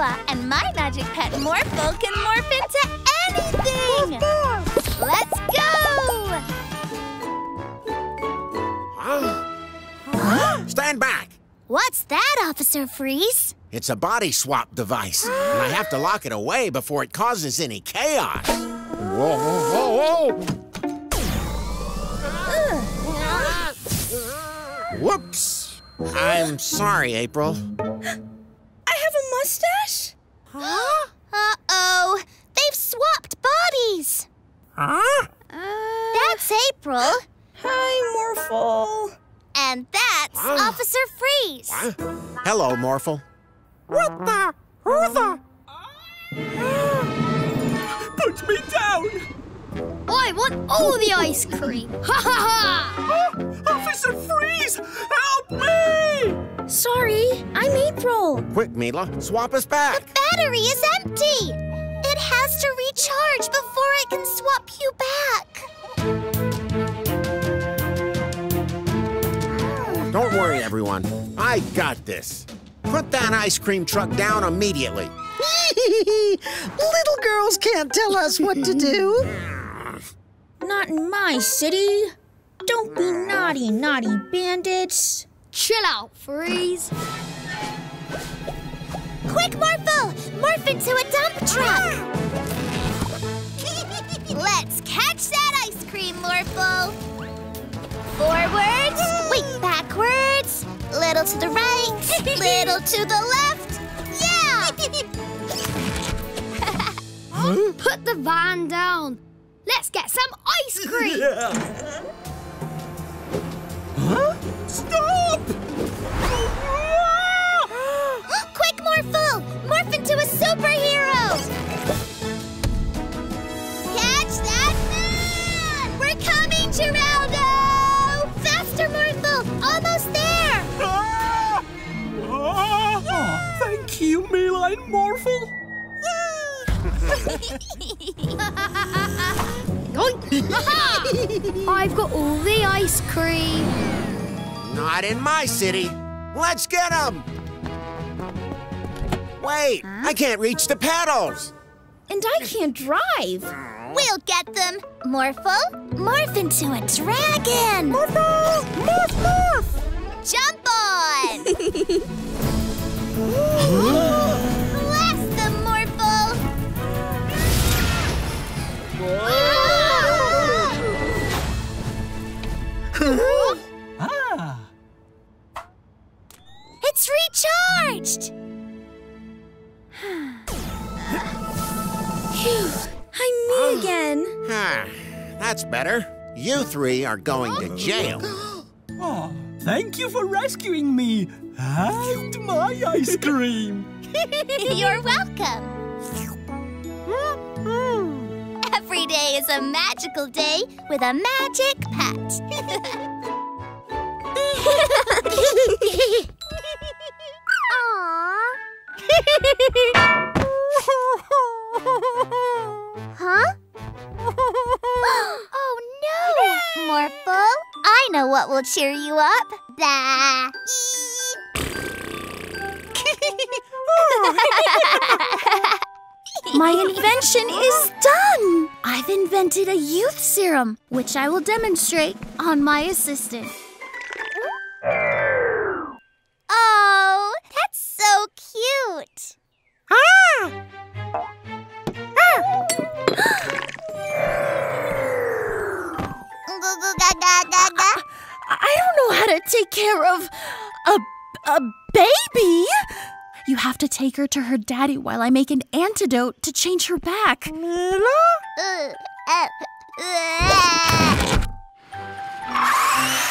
Mila, and my magic pet Morphle can morph into anything! Let's go! Stand back! What's that, Officer Freeze? It's a body swap device, and I have to lock it away before it causes any chaos. Whoa, whoa, whoa, whoa! Whoops! I'm sorry, April. I have a mustache? Huh? Uh-oh! They've swapped bodies! Huh? Uh, that's April. Hi, Morphle. And that's huh? Officer Freeze. What? Hello, Morphle. What the? Who the? Put me down! I want all the ice cream! Ha ha ha! Oh, Officer Freeze! Help me! Sorry, I'm April. Quick, Mila, swap us back. The battery is empty. It has to recharge before it can swap you back. Don't worry, everyone. I got this. Put that ice cream truck down immediately. Little girls can't tell us what to do. Not in my city. Don't be naughty, naughty bandits. Chill out, Freeze. Quick, Morphle! Morph into a dump truck! Let's catch that ice cream, Morphle! Forwards, wait, backwards, little to the right, little to the left. Yeah! huh? Put the van down. Let's get some ice cream. Yeah. Huh? City. Let's get them! Wait, huh? I can't reach the pedals. And I can't drive. We'll get them. Morphle, morph into a dragon. Morphle, morph, morph. Jump It's recharged. Phew, I'm me ah. again. Ah, that's better. You three are going to jail. Oh, thank you for rescuing me and my ice cream. You're welcome. Every day is a magical day with a magic pet. huh? oh no! Morphle, I know what will cheer you up. Blah. My invention is done! I've invented a youth serum, which I will demonstrate on my assistant. Don't know how to take care of a, a baby. You have to take her to her daddy while I make an antidote to change her back. Mila? Uh, uh, uh. Mila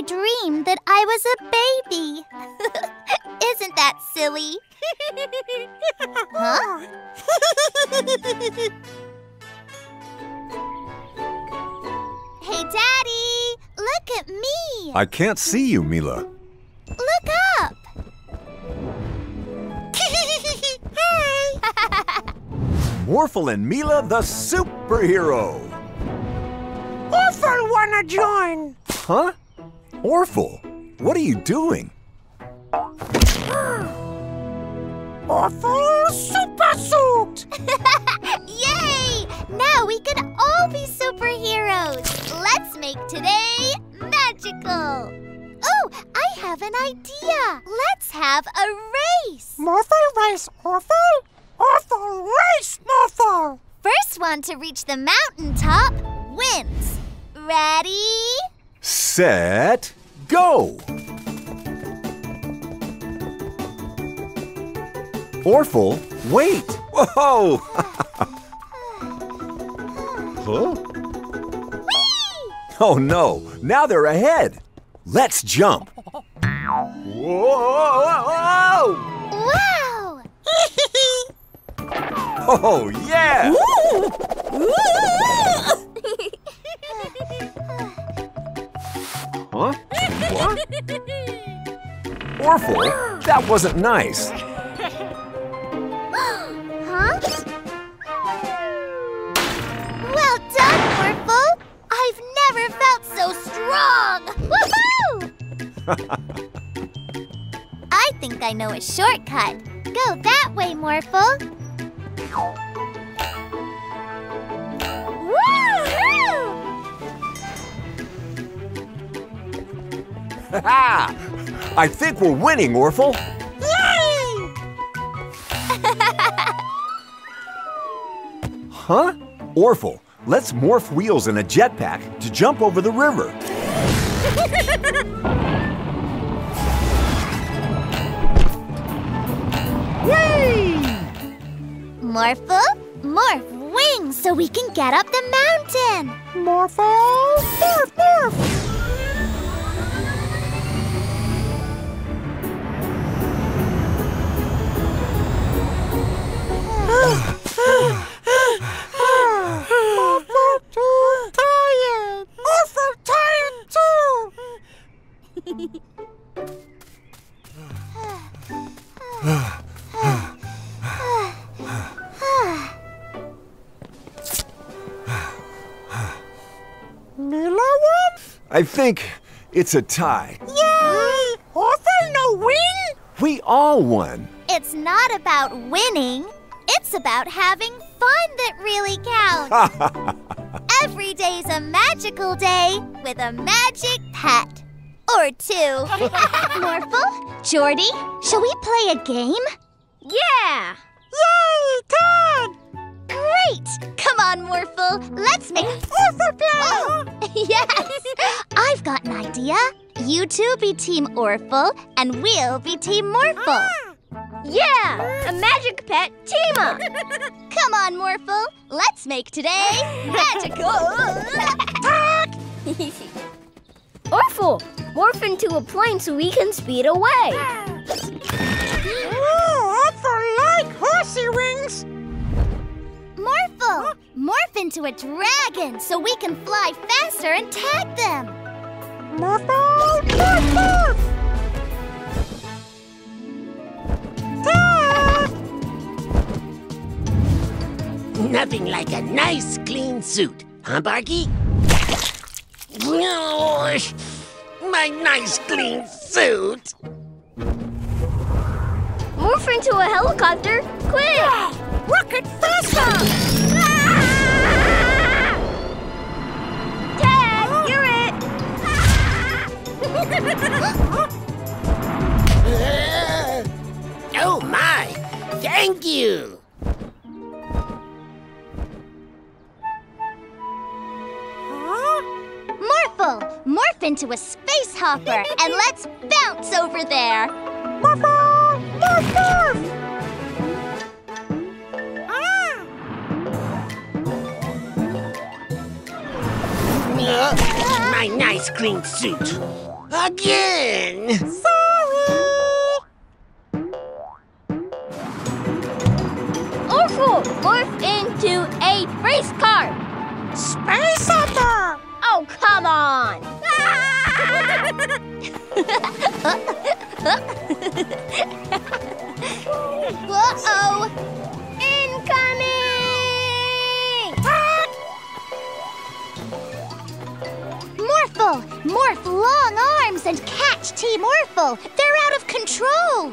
I dreamed that I was a baby. Isn't that silly? huh? hey, Daddy! Look at me! I can't see you, Mila. Look up! Hi! Morphle and Mila the superhero. Orphle wanna join. Huh? Orphle, what are you doing? Orphle super suit. Yay! Now we can all be superheroes. Let's make today magical. Oh, I have an idea. Let's have a race. Morphle race, Orphle. Orphle race, Morphle. First one to reach the mountaintop wins. Ready? Set, go! Orphle, wait! Whoa! huh? Whee! Oh no, now they're ahead. Let's jump. Whoa! Wow! Oh yeah! Huh? What? That wasn't nice. Huh? Well done, Morphle! I've never felt so strong! Woohoo! I think I know a shortcut. Go that way, Morphle. I think we're winning, Orphle. Yay! Huh? Orphle, let's morph wheels in a jetpack to jump over the river. Yay! Morphle, morph wings so we can get up the mountain. Morphle, morph, morph. Think it's a tie. Yay! Orphle no win. We all won. It's not about winning. It's about having fun that really counts. Every day's a magical day with a magic pet. Or two. Morphle, Jordy, shall we play a game? Yeah! Yay! Todd. Great! Come on, Morphle. Let's make Orphle yes! I've got an idea. You two be Team Orphle, and we'll be Team Morphle. Mm. Yeah! A magic pet team up! Come on, Morphle. Let's make today magical! Orphle, morph into a plane so we can speed away. Ooh, Orphle like horsey wings. Morphle, morph into a dragon so we can fly faster and tag them. Morph, morph, morph. Ah! Tag. Nothing like a nice, clean suit, huh, Barky? My nice, clean suit! Morph into a helicopter, quick! Rocket faster. Tag, you're it! oh my! Thank you! Morphle, morph into a space hopper and let's bounce over there. Morph, morph, morph. My nice, clean suit! Again! Sorry. Orphle, morph into a race car! Space hopper. Oh, come on! Uh-oh. Morph long arms and catch Team Morphle. They're out of control.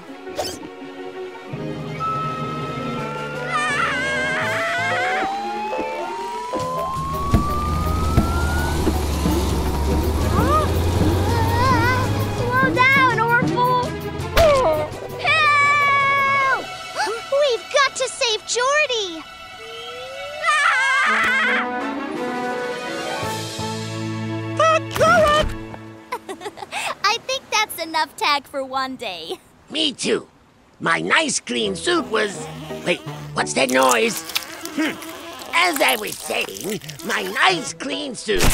Enough tag for one day. Me too. My nice, clean suit was. Wait, what's that noise? Hmm. As I was saying, my nice, clean suit.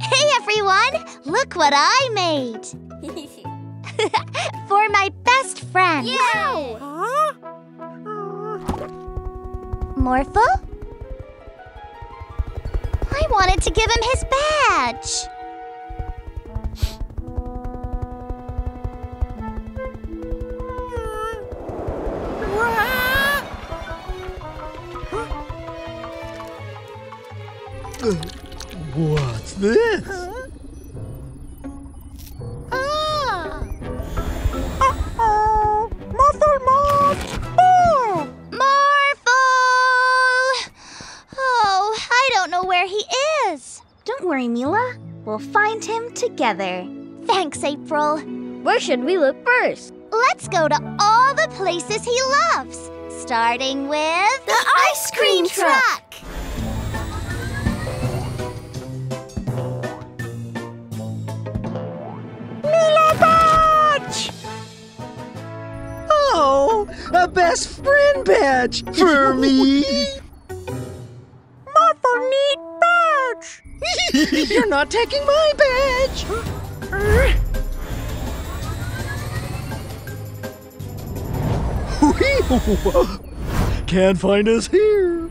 Hey everyone, look what I made. For my best friend. Huh? Morphle? I wanted to give him his badge. What's this? Don't worry, Mila. We'll find him together. Thanks, April. Where should we look first? Let's go to all the places he loves, starting with The ice cream truck. Mila badge. Oh, a best friend badge for me. You're not taking my badge. Can't find us here.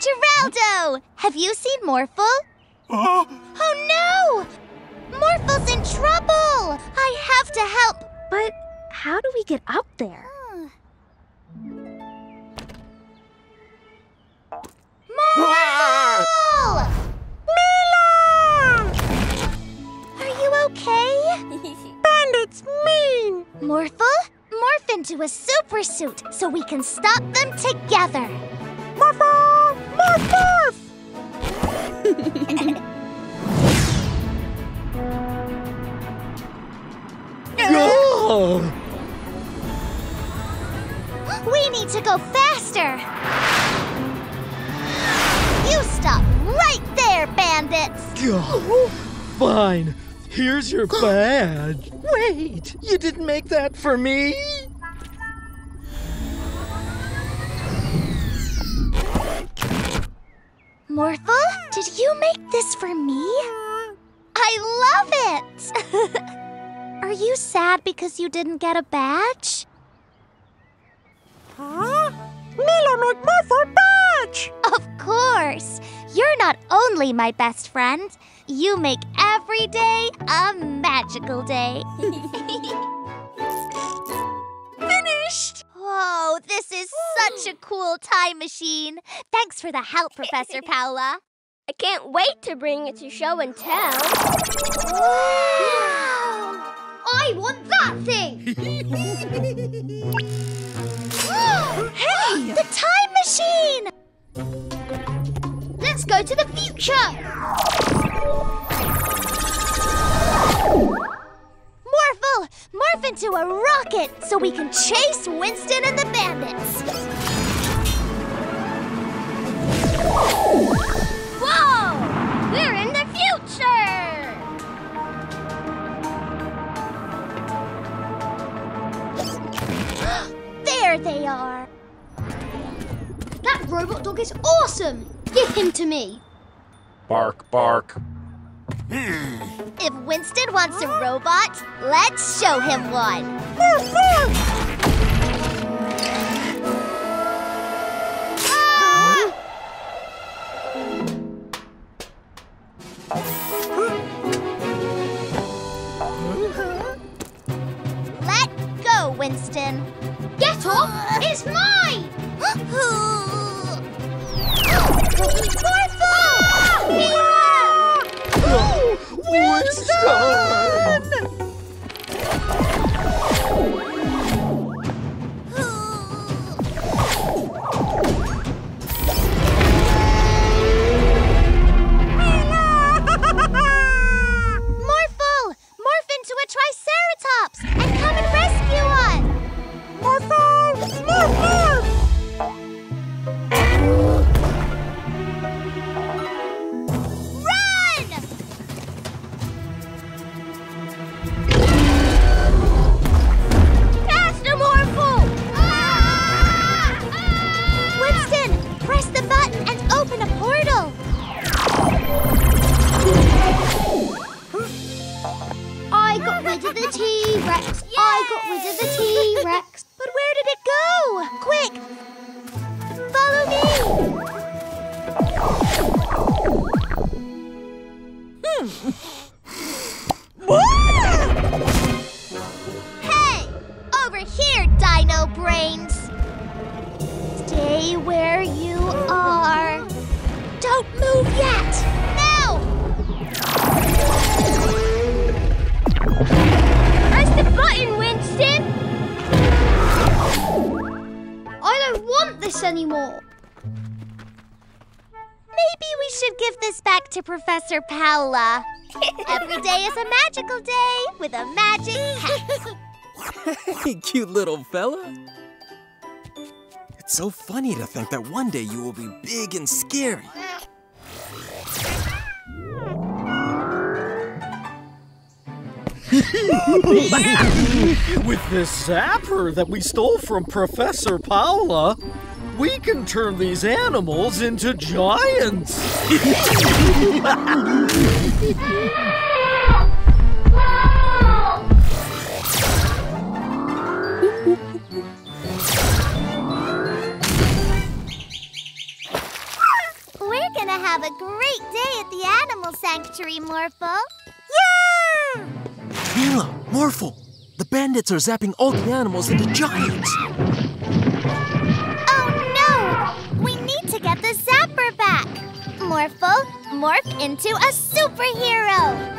Geraldo. Have you seen Morphle? Oh. Oh no! Morphle's in trouble! I have to help. But how do we get up there? Morphle! Mila! Are you okay? Bandits mean. Morphle, morph into a super suit so we can stop them together. Muff, muff. Oh, We need to go faster. You stop right there, bandits. fine. Here's your badge. Wait, you didn't make that for me? Morphle, did you make this for me? I love it! Are you sad because you didn't get a badge? Huh? Mila make Morphle badge! Of course! You're not only my best friend, you make every day a magical day. Finished! Oh, this is such a cool time machine. Thanks for the help, Professor Paula. I can't wait to bring it to show and tell. Wow! I want that thing! hey! The time machine! Let's go to the future! Morphle! Morph into a rocket so we can chase Winston and the bandits! Whoa! We're in the future! there they are! That robot dog is awesome! Give him to me! Bark, bark. If Winston wants a robot, let's show him one! Ah! Let go, Winston. Get off! It's mine! Winston! Every day is a magical day with a magic hat. Hey, cute little fella. It's so funny to think that one day you will be big and scary. With this zapper that we stole from Professor Paula, we can turn these animals into giants. sanctuary, Morphle. Yeah! Mila, Morphle, the bandits are zapping all the animals into giants. Oh no! We need to get the zapper back. Morphle, morph into a superhero.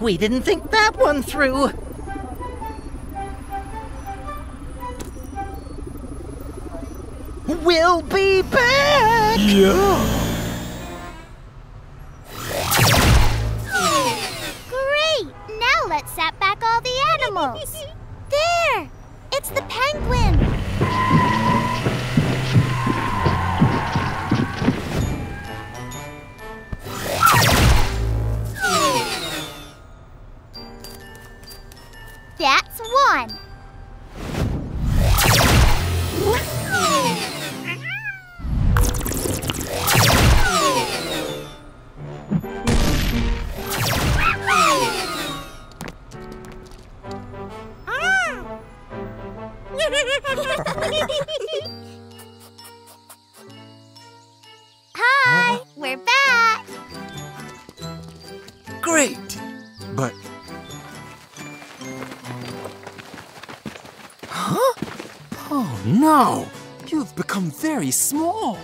We didn't think that one through. We'll be back! Yeah. No! You've become very small!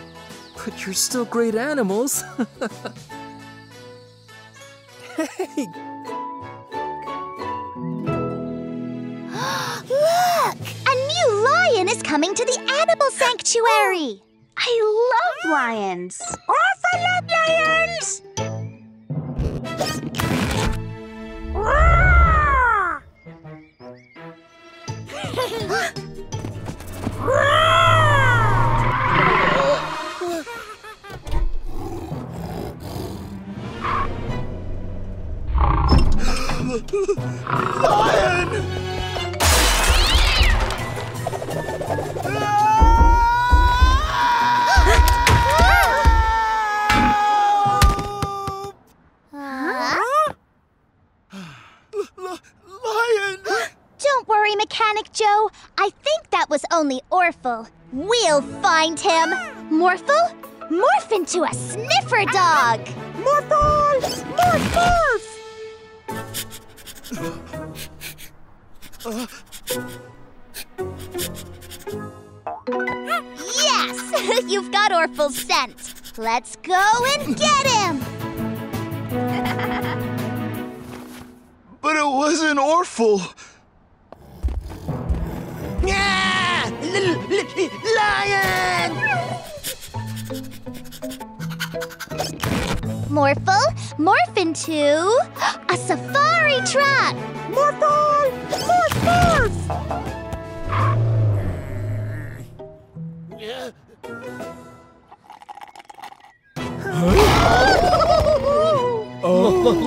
But you're still great animals. hey, Look! A new lion is coming to the animal sanctuary. I love lions. Orphle love lions! Lion! Lion Don't worry, Mechanic Joe. I think that was only Orphle. We'll find him. Morphle, morph into a sniffer dog. Morphle! Morph, morph! Yes, you've got Orphle's scent. Let's go and get him. But it wasn't Orphle. Ah! Lion! Morphle, morph into a safari truck. Morphle! Morph, morph!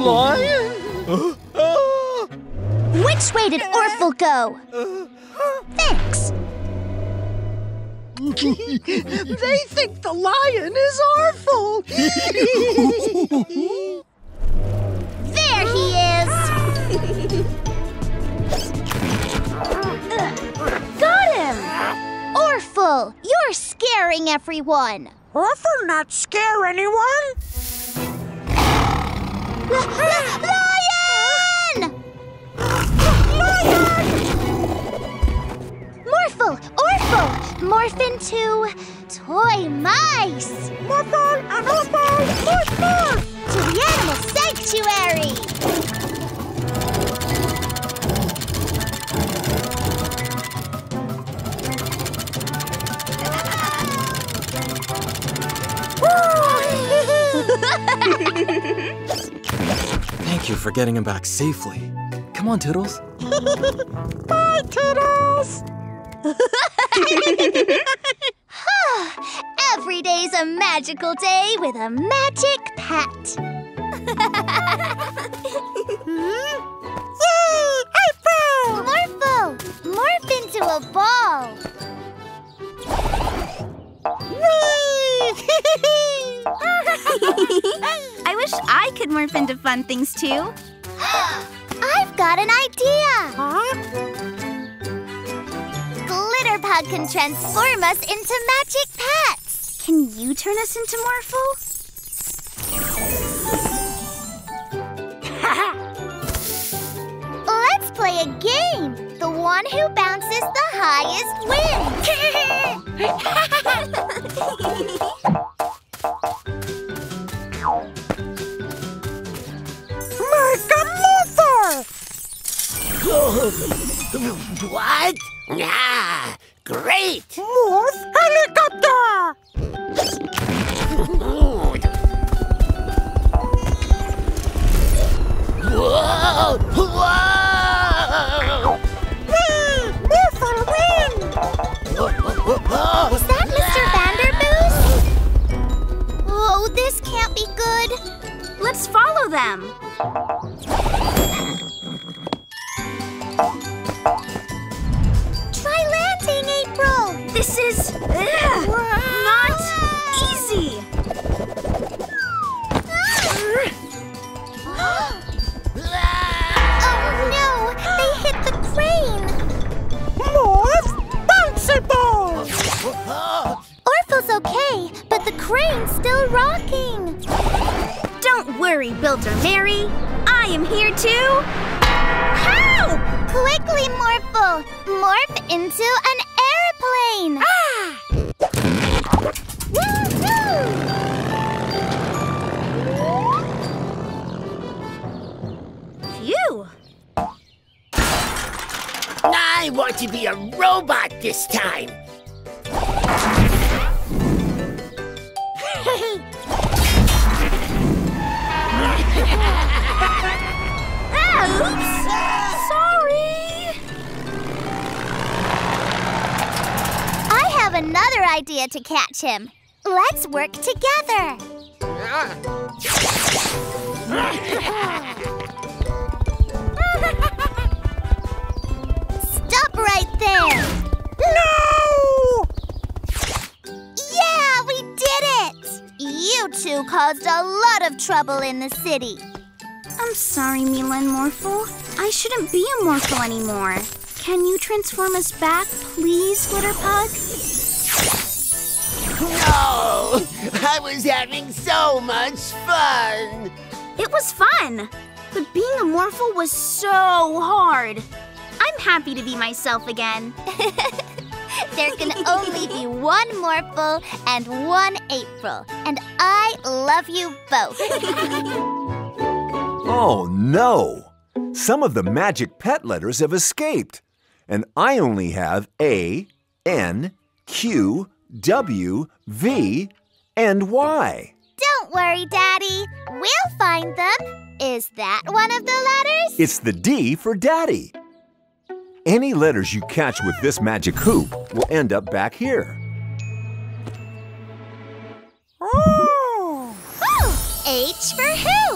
Lion? Which way did Orphle go? they think the lion is Orphle. There he is. Got him! Orphle, you're scaring everyone. Orphle not scare anyone? morph into toy mice. Morphle and Orphle! Morph, morph! To the animal sanctuary. thank you for getting him back safely. Come on, Toodles. Bye, Toodles! Every day's a magical day with a magic pet. Hmm? Yay! April! Morphle, morph into a ball. I wish I could morph into fun things too. I've got an idea. Huh? Glitterpug can transform us into magic pets. Can you turn us into Morphle? Let's play a game. The one who bounces the highest wins. Megamorphle! what? Ah, great! Morph helicopter! Whoa! Whoa! Yay! Morphle win! Is that Mr. Vanderboost? Oh, this can't be good. Let's follow them. This is ugh, not easy. Oh no, they hit the crane. Morph bouncy ball! Orphle's okay, but the crane's still rocking. Don't worry, Builder Mary. I am here to help. Quickly, Morphle! Morph into an airplane! Ah! Phew. I want to be a robot this time. Another idea to catch him. Let's work together. Stop right there! No! Yeah, we did it! You two caused a lot of trouble in the city. I'm sorry, Mila and Morphle. I shouldn't be a Morphle anymore. Can you transform us back, please, Glitterpug? No! I was having so much fun! It was fun, but being a Morphle was so hard. I'm happy to be myself again. There can only be one Morphle and one April, and I love you both. Oh no! Some of the magic pet letters have escaped, and I only have A, N, Q, W, V, and Y. Don't worry, Daddy. We'll find them. Is that one of the letters? It's the D for Daddy. Any letters you catch with this magic hoop will end up back here. Oh! H for hoop.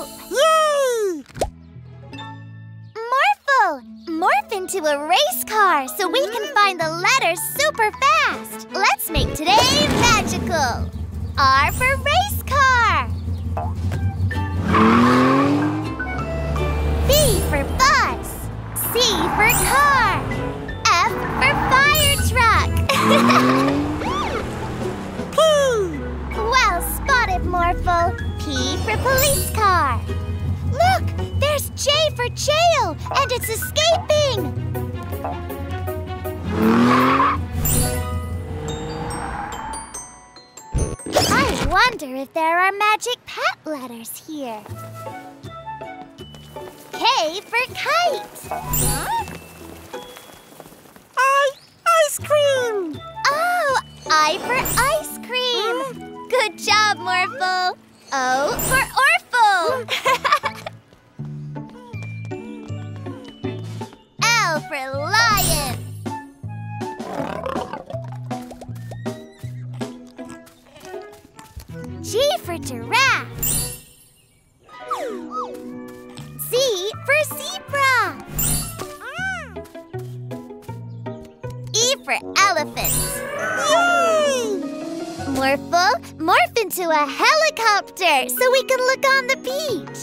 Morphle, morph into a race car so we can mm. find the letters super fast. Let's make today magical. R for race car. B for bus. C for car. F for fire truck. P. Well spotted, Morphle. P for police car. Look, there's J for jail, and it's escaping. I wonder if there are magic pet letters here. K for kite. I ice cream! Oh, I for ice cream. Good job, Morphle. O for Orphle. for lion. G for giraffe. Z for zebra. E for elephant. Yay! Morphle, morph into a helicopter so we can look on the beach.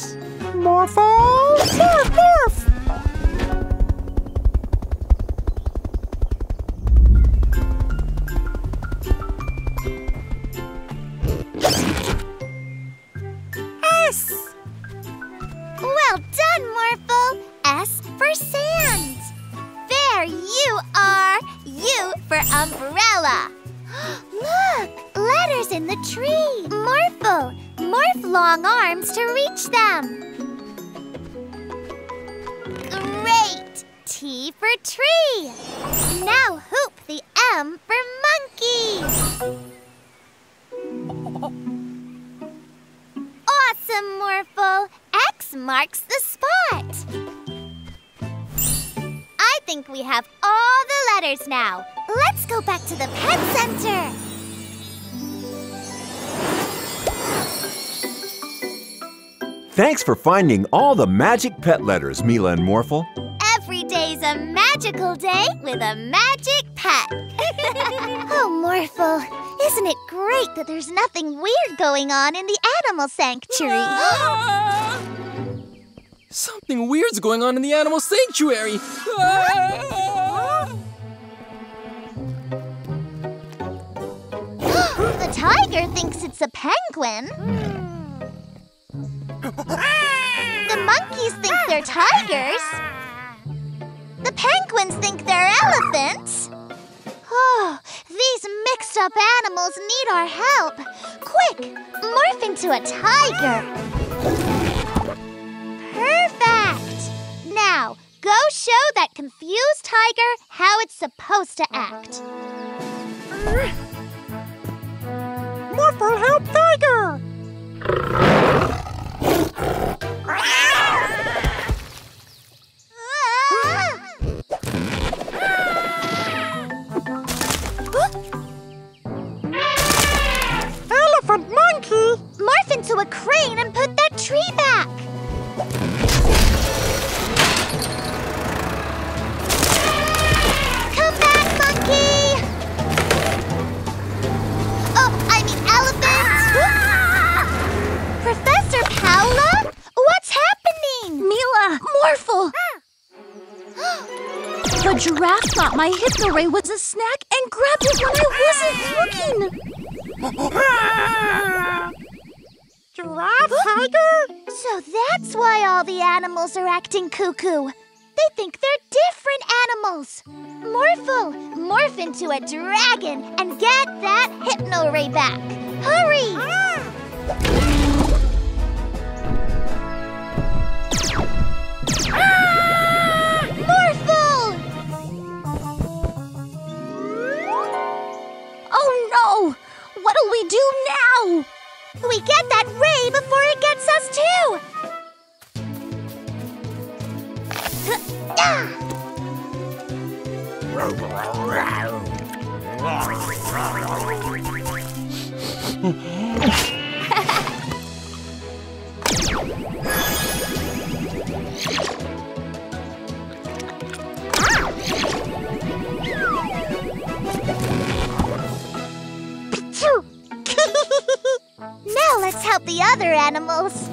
Morphle! Morph, morph! For finding all the magic pet letters, Mila and Morphle. Every day's a magical day with a magic pet. oh, Morphle, isn't it great that there's nothing weird going on in the animal sanctuary? Something weird's going on in the animal sanctuary. the tiger thinks it's a penguin. Hmm. The monkeys think they're tigers. The penguins think they're elephants. Oh, these mixed up animals need our help. Quick, morph into a tiger. Perfect. Now, go show that confused tiger how it's supposed to act. Morphle help Tiger! Into a crane and put that tree back. Come back, monkey! Oh, I mean elephant! Ah! Professor Paula? What's happening? Mila, Morphle! the giraffe thought my hypno ray was a snack and grabbed it when I wasn't looking. Ah! Tiger? So that's why all the animals are acting cuckoo. They think they're different animals. Morphle, morph into a dragon and get that hypno ray back. Hurry! Ah! Morphle! Oh no! What'll we do now? We get that ray before it gets us too. Ah! let's help the other animals.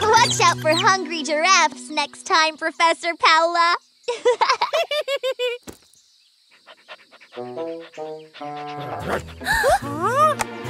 Watch out for hungry giraffes next time, Professor Paula.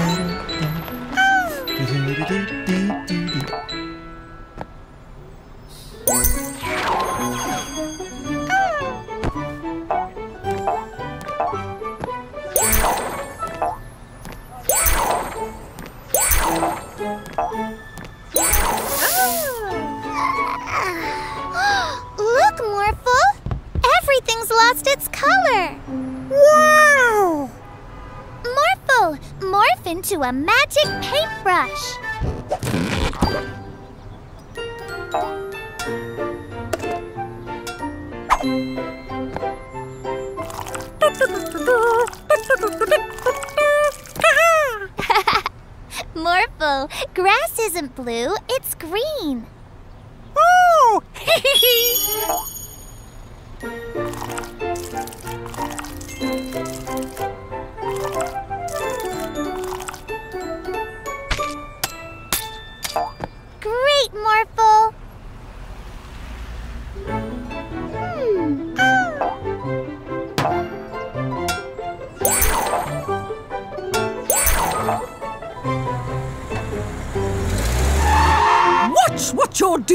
Everything's lost its color! Wow! Morphle, morph into a magic paintbrush. Morphle, grass isn't blue, it's green. Oh!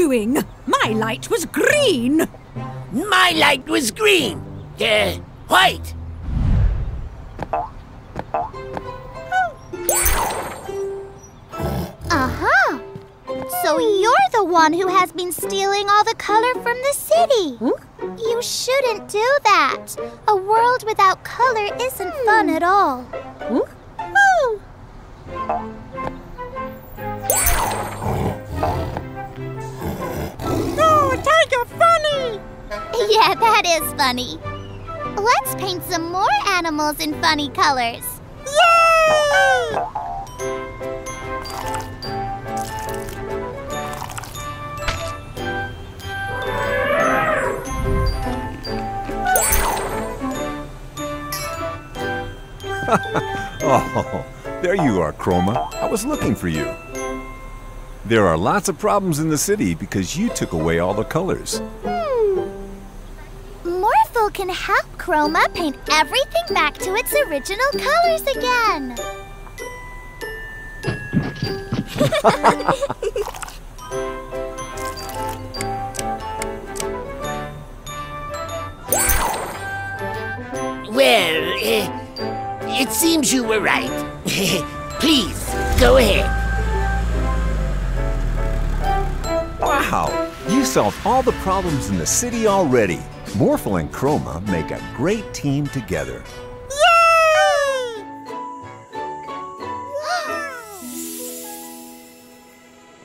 doing! My light was green! My light was green. Uh, white. Uh-huh. So you're the one who has been stealing all the color from the city. You shouldn't do that. A world without color isn't fun at all. Yeah, that is funny. Let's paint some more animals in funny colors. Yay! Oh, there you are, Chroma. I was looking for you. There are lots of problems in the city because you took away all the colors. Morphle can help Chroma paint everything back to its original colors again. Well, uh, it seems you were right. Please, go ahead. Wow! You solved all the problems in the city already. Morphle and Chroma make a great team together.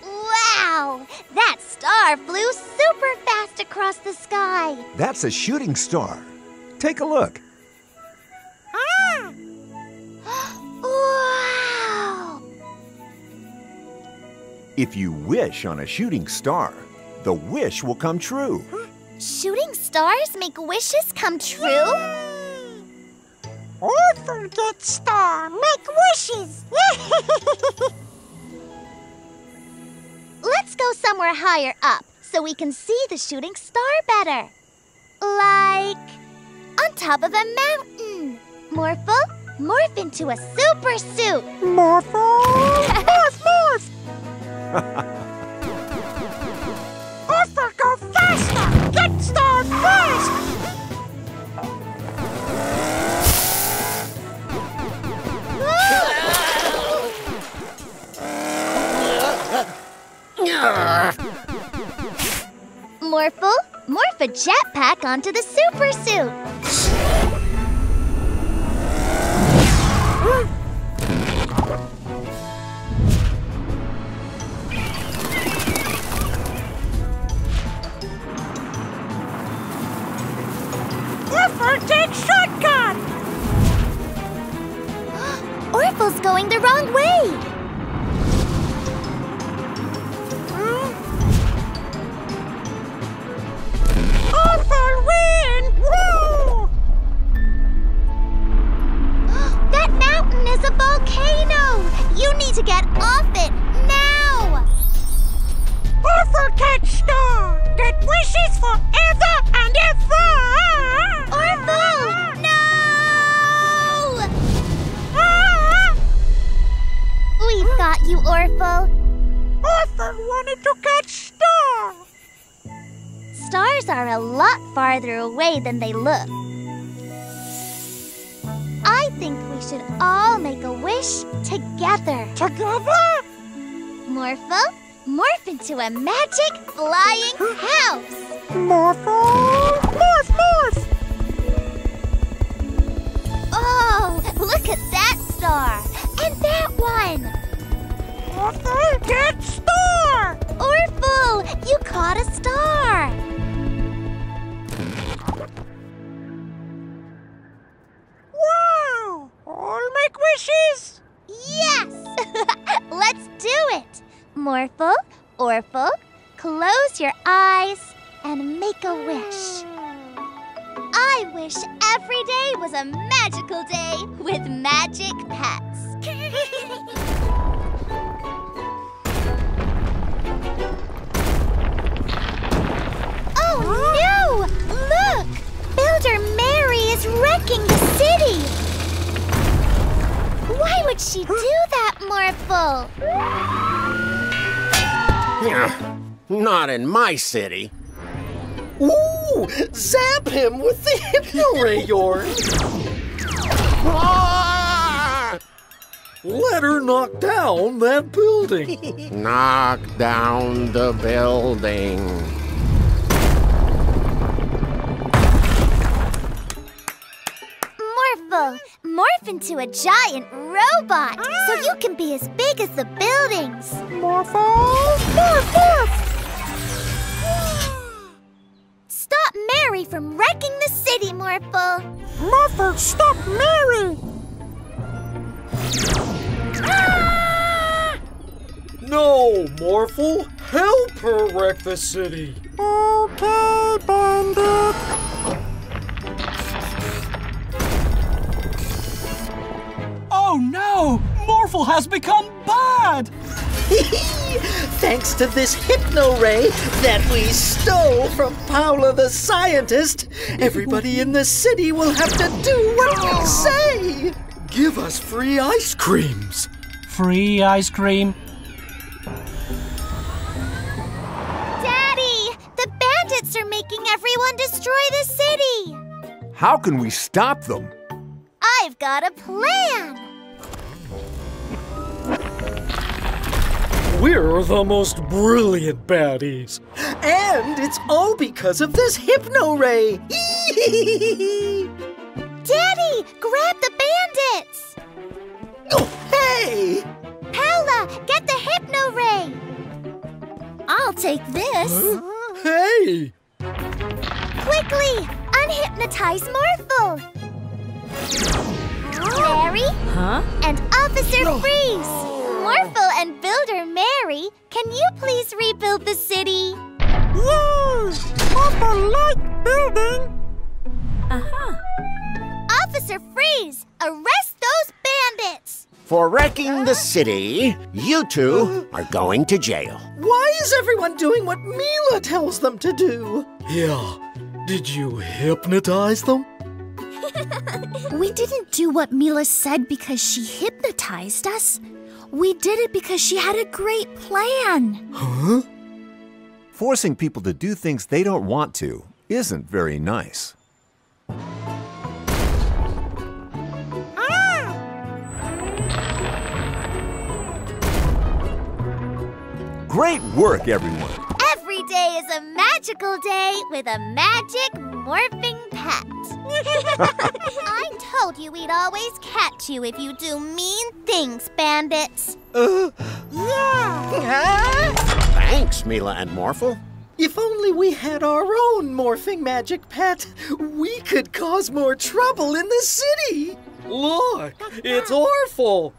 Wow! That star flew super fast across the sky. That's a shooting star. Take a look. Ah! Wow! If you wish on a shooting star, the wish will come true. Shooting stars make wishes come true? Orphle get star, make wishes! Let's go somewhere higher up so we can see the shooting star better. Like on top of a mountain. Morphle, morph into a super suit. Morphle! Morph, morph! Get star first! Morphle, morph a jetpack onto the super suit. Take shortcut! Orphle's going the wrong way. A magic hypno ray, ah! Let her knock down that building. Knock down the building. Morphle, morph into a giant robot so you can be as big as the buildings. Morphle, morph, morph. Stop Mary from wrecking the city, Morphle. Morphle, stop Mary. Ah! No, Morphle! Help her wreck the city! Okay, Bandit. Oh no! Morphle has become bad! Thanks to this hypno ray that we stole from Paula the scientist, everybody in the city will have to do what we say. Give us free ice creams! Free ice cream? Daddy, the bandits are making everyone destroy the city. How can we stop them? I've got a plan. We're the most brilliant baddies. And it's all because of this hypno ray. Daddy, grab the bandits. oh, hey! Paula, get the hypno ray. I'll take this. Hey! Quickly, unhypnotize Morphle. Mary Huh? and Officer Freeze. Morphle and Builder Mary, can you please rebuild the city? Yay! Morphle like building. Uh-huh. Officer Freeze, arrest those bandits. For wrecking the city, you two are going to jail. Why is everyone doing what Mila tells them to do? Yeah. Did you hypnotize them? We didn't do what Mila said because she hypnotized us. We did it because she had a great plan. Huh? Forcing people to do things they don't want to isn't very nice. Ah! Great work, everyone. Every day is a magical day with a magic morphing pet. I told you we'd always catch you if you do mean things, bandits. Uh, Thanks, Mila and Morphle. If only we had our own morphing magic pet, we could cause more trouble in the city. Look, it's Orphle.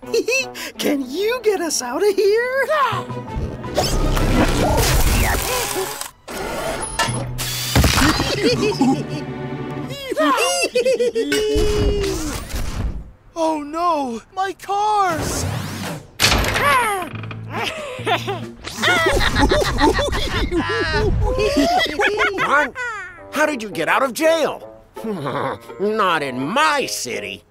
Can you get us out of here? Oh no! My cars! Ron, how did you get out of jail? Not in my city.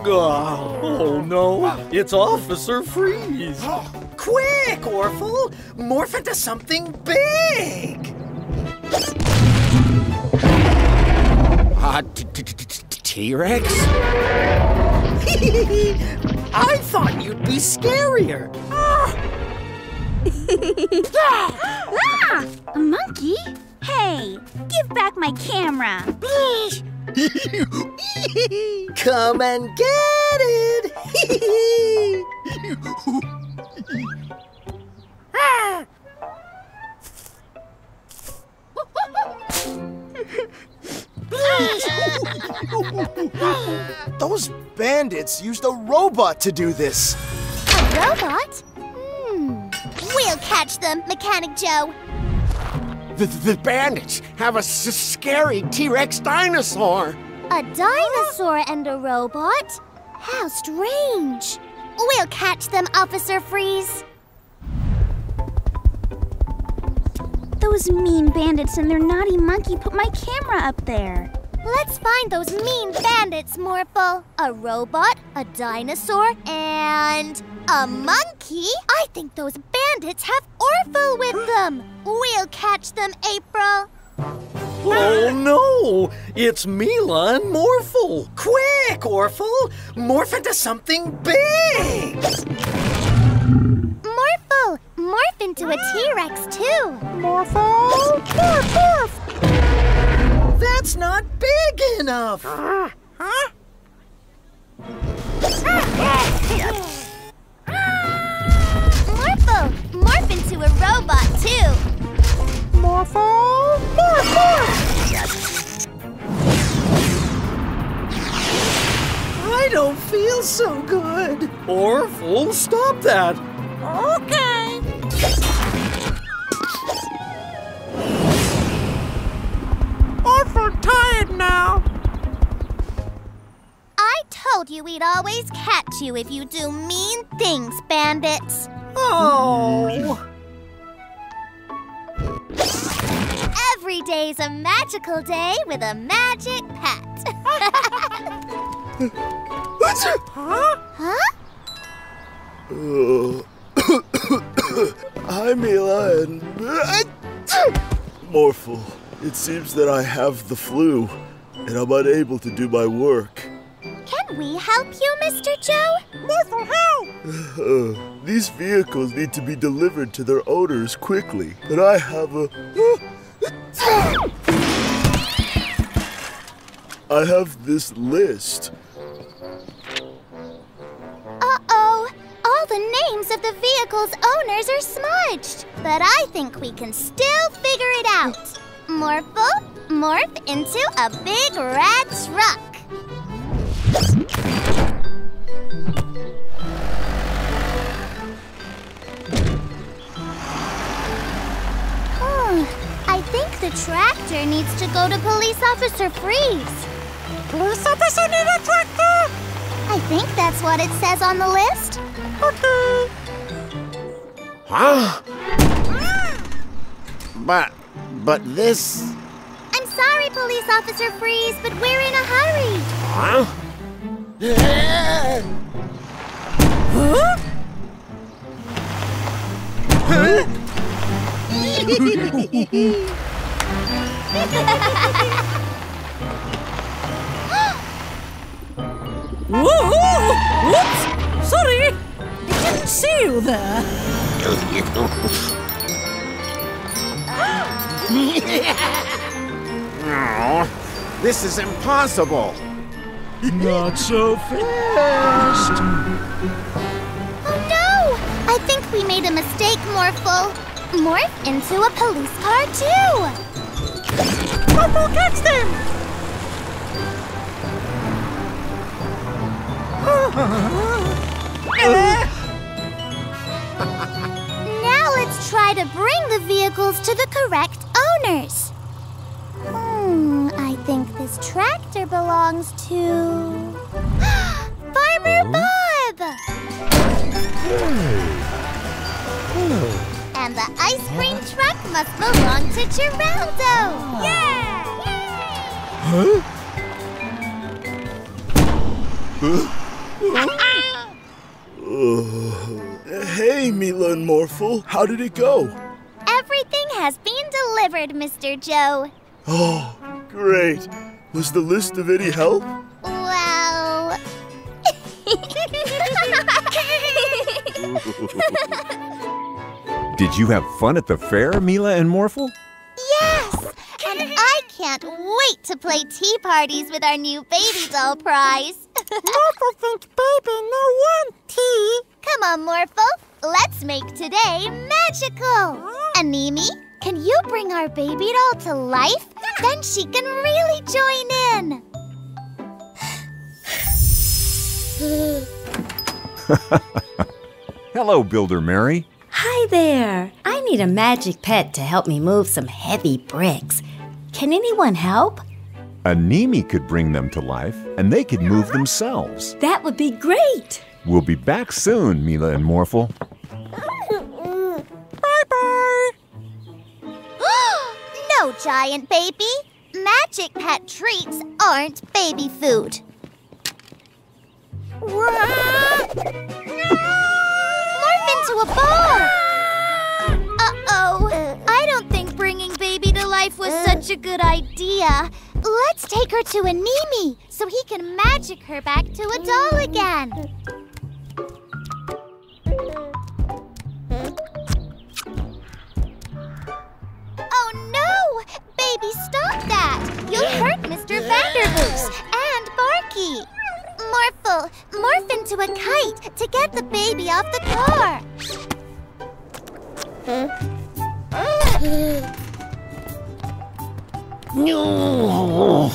Oh, oh no, it's Officer Freeze. Quick, Orphle! Morph into something big! Uh, T-Rex? I thought you'd be scarier. Ah! A monkey? Hey, give back my camera. Come and get it! Those bandits used a robot to do this. A robot? Hmm. We'll catch them, Mechanic Joe. The, the bandits have a s- scary T-Rex dinosaur. A dinosaur and a robot? How strange. We'll catch them, Officer Freeze. Those mean bandits and their naughty monkey put my camera up there. Let's find those mean bandits, Morphle. A robot, a dinosaur, and a monkey? I think those bandits have Orphle with them. We'll catch them, April. Oh no! It's Mila and Morphle! Quick, Orphle! Morph into something big! Morphle, morph into a T-Rex too. Morphle, morph, morph. That's not big enough! Huh? Morphle, morph into a robot too. Morphle, morph, morph. I don't feel so good! Orphle, stop that! Okay. Awful tired now. I told you we'd always catch you if you do mean things, bandits. Oh! Every day's a magical day with a magic pet. Huh? huh? Hi, Mila and. Morphle, it seems that I have the flu, and I'm unable to do my work. Can we help you, Mr. Joe? Morphle, help! These vehicles need to be delivered to their owners quickly, and I have a. I have this list. Uh-oh. All the names of the vehicle's owners are smudged. But I think we can still figure it out. Morphle, morph into a big red truck. Hmm, I think the tractor needs to go to Police Officer Freeze. Police officer need a tractor. I think that's what it says on the list. Okay. Huh? But, but this. I'm sorry, Police Officer Freeze, but we're in a hurry. Huh? Whoa! Whoops! Sorry! I didn't see you there. oh, this is impossible. Not so fast. Oh no! I think we made a mistake, Morphle. Morph into a police car too. Morphle, catch them. Now let's try to bring the vehicles to the correct owners. Hmm, I think this tractor belongs to. Farmer Bob! And the ice cream truck must belong to Geraldo! Yeah! Huh? Uh, hey, Mila and Morphle, how did it go? Everything has been delivered, Mr. Joe. Oh, great. Was the list of any help? Well. Did you have fun at the fair, Mila and Morphle? yes! And I can't wait to play tea parties with our new baby doll prize. Morphle thinks baby no one tea. Come on, Morphle. Let's make today magical. Ah. Anemi, can you bring our baby doll to life? Then she can really join in. Hello, Builder Mary. Hi there. I need a magic pet to help me move some heavy bricks. Can anyone help? Anemi could bring them to life, and they could move themselves. That would be great. We'll be back soon, Mila and Morphle. Bye bye. no, giant baby. Magic Pet treats aren't baby food. Morph into a ball! Uh-oh. I don't think bringing baby to life was uh. such a good idea. Let's take her to Animi so he can magic her back to a doll again. You'll hurt Mr. Vanderboos and Barky. Morphle, morph into a kite to get the baby off the car. No.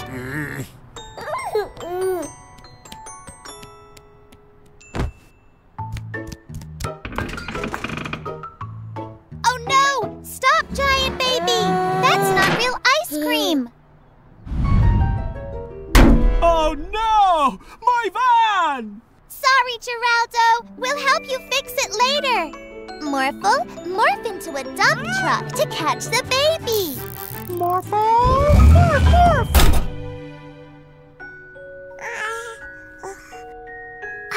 Truck to catch the baby. Morphle, morph, ah. morph.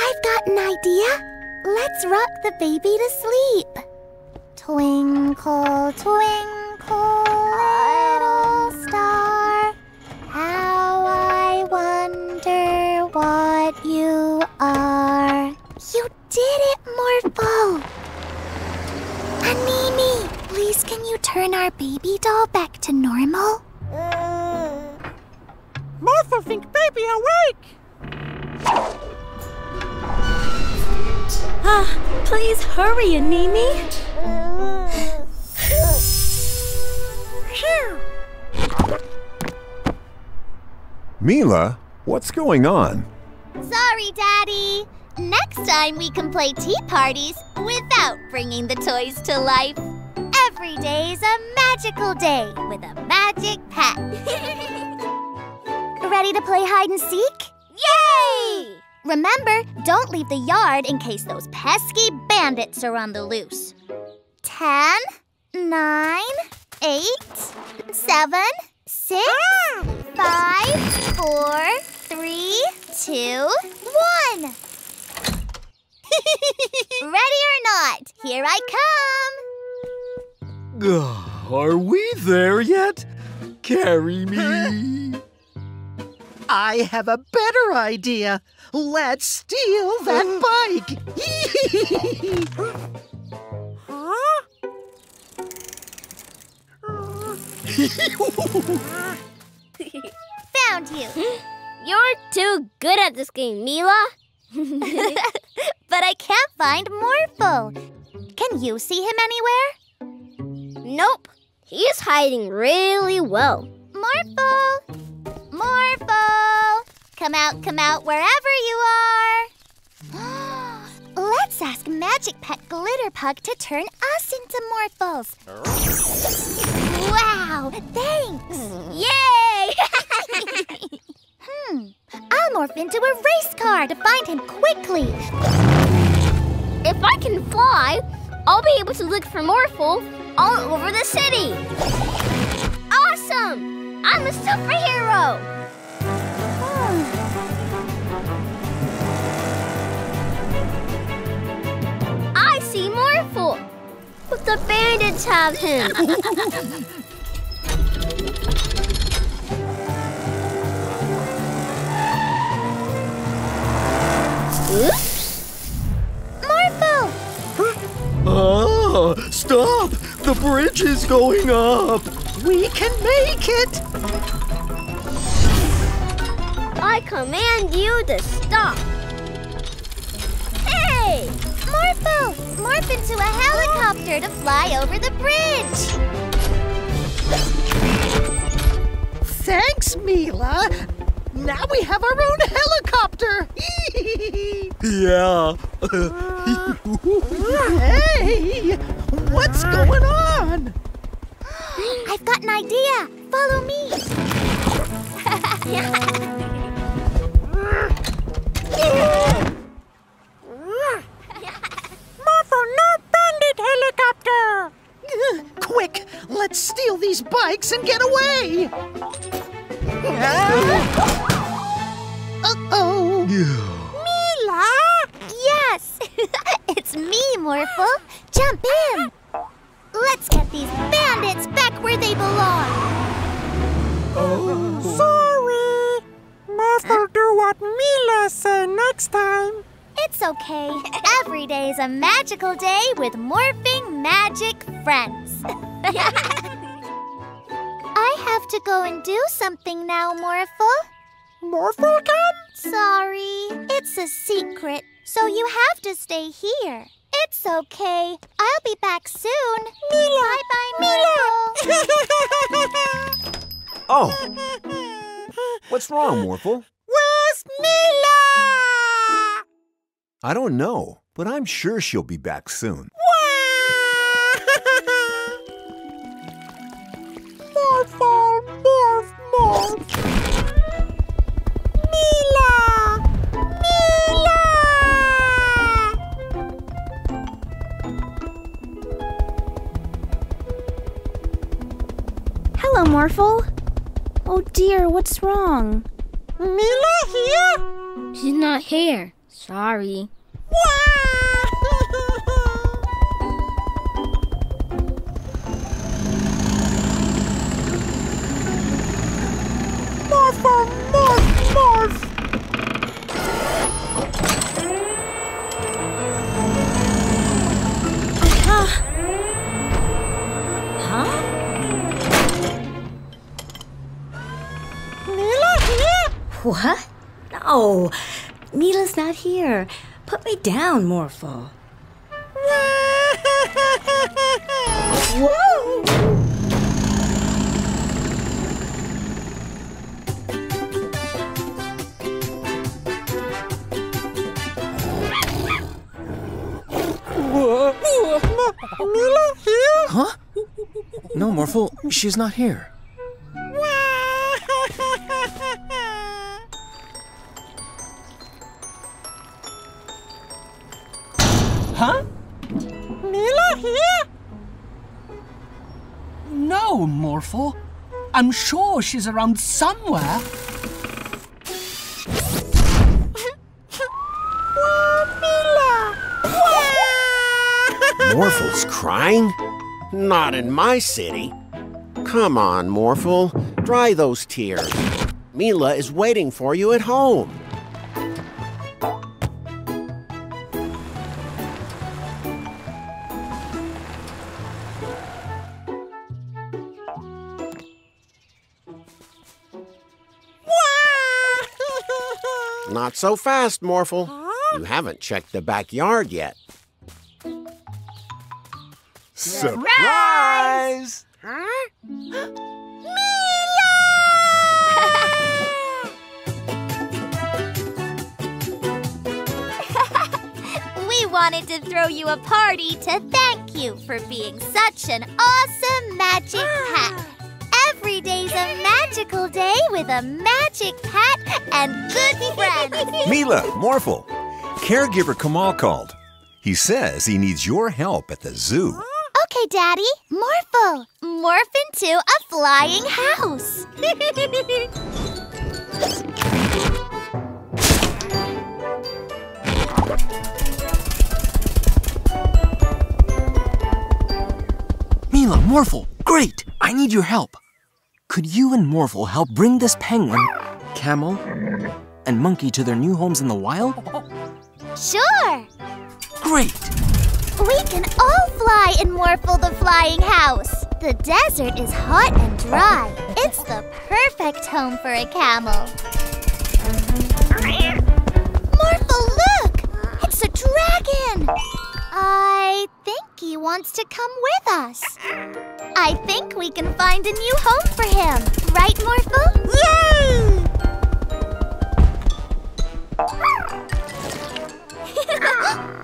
I've got an idea. Let's rock the baby to sleep. Twinkle, twinkle, turn our baby doll back to normal? Morphle think baby awake. Ah, please hurry, Animi. Phew. Mila, what's going on? Sorry, Daddy. Next time we can play tea parties without bringing the toys to life. Every day's a magical day with a magic pet. Ready to play hide and seek? Yay! Remember, don't leave the yard in case those pesky bandits are on the loose. Ten, nine, eight, seven, six, five, four, three, two, one. Ready or not, here I come. Ugh, Are we there yet? Carry me. I have a better idea. Let's steal that bike. Huh? Found you. You're too good at this game, Mila. but I can't find Morphle. Can you see him anywhere? Nope. He's hiding really well. Morphle! Morphle! Come out, come out, wherever you are. Let's ask Magic Pet Glitterpug to turn us into Morphles. wow, thanks! Yay! hmm, I'll morph into a race car to find him quickly. if I can fly, I'll be able to look for Morphle all over the city. Awesome! I'm a superhero! I see Morphle! But the bandits have him! Oops! Morphle! Ah, stop! The bridge is going up. we can make it. I command you to stop! Hey! Morphle! Morph into a helicopter to fly over the bridge! Thanks, Mila. Now we have our own helicopter. Yeah. hey, what's going on? I've got an idea! Follow me! Morphle, no bandit helicopter. Quick, let's steal these bikes and get away. Uh-oh. Mila! Yes! it's me, Morphle. Jump in. Let's get these bandits back where they belong. Oh. Sorry. Morphle do what Mila say next time. It's okay. Every day is a magical day with morphing magic friends. I have to go and do something now, Morphle. Morphle come? Sorry, it's a secret, so you have to stay here. It's okay. I'll be back soon. Mila! Bye-bye, Morphle. Oh. What's wrong, Morphle? Where's Mila? I don't know, but I'm sure she'll be back soon. Hello, Morphle. Oh dear, what's wrong? Mila here? She's not here. Sorry. Morphle, No. Mila's not here. Put me down, Morphle. Whoa! Mila here? Huh? No, Morphle, she's not here. No, Morphle. I'm sure she's around somewhere. Mila! Morphle's crying? Not in my city. Come on, Morphle. Dry those tears. Mila is waiting for you at home. Not so fast, Morphle. You haven't checked the backyard yet. Surprise! we wanted to throw you a party to thank you for being such an awesome magic pet. Every day's a magical day with a magic pet and good friends. Mila, Morphle. Caregiver Kamal called. He says he needs your help at the zoo. Okay, Daddy. Morphle. Morph into a flying house. Mila, Morphle, great! I need your help. Could you and Morphle help bring this penguin, camel, and monkey to their new homes in the wild? sure. Great! We can all fly in Morphle the Flying House. The desert is hot and dry. It's the perfect home for a camel. Morphle, look! It's a dragon! I think he wants to come with us. I think we can find a new home for him. Right, Morphle? Yay!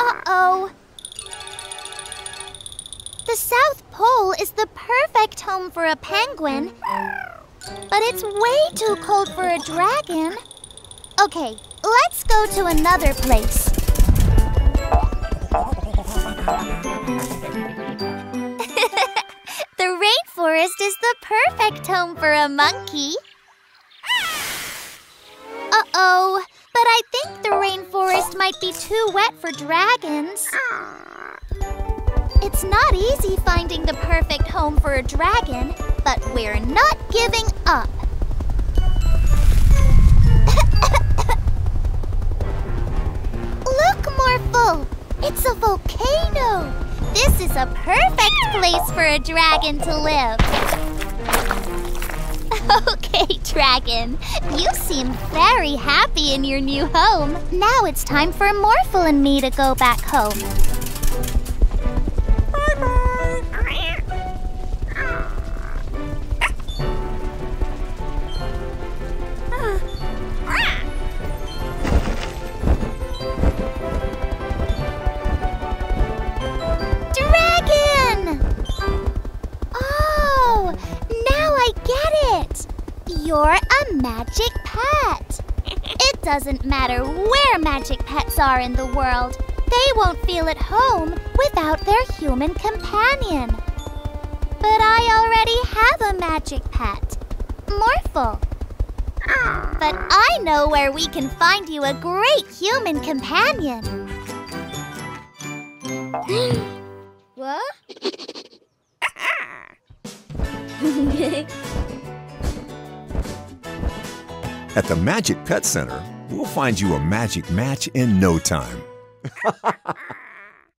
Uh-oh. The South Pole is the perfect home for a penguin, but it's way too cold for a dragon. Okay, let's go to another place. the rainforest is the perfect home for a monkey. Uh-oh, but I think the rainforest might be too wet for dragons. It's not easy finding the perfect home for a dragon, but we're not giving up. Look, Morphle! It's a volcano! This is a perfect place for a dragon to live. Oh, Okay, Dragon. You seem very happy in your new home. Now it's time for Morphle and me to go back home. Doesn't matter where magic pets are in the world, they won't feel at home without their human companion. But I already have a magic pet, Morphle. But I know where we can find you a great human companion. What? At the Magic Pet Center, We'll find you a magic match in no time.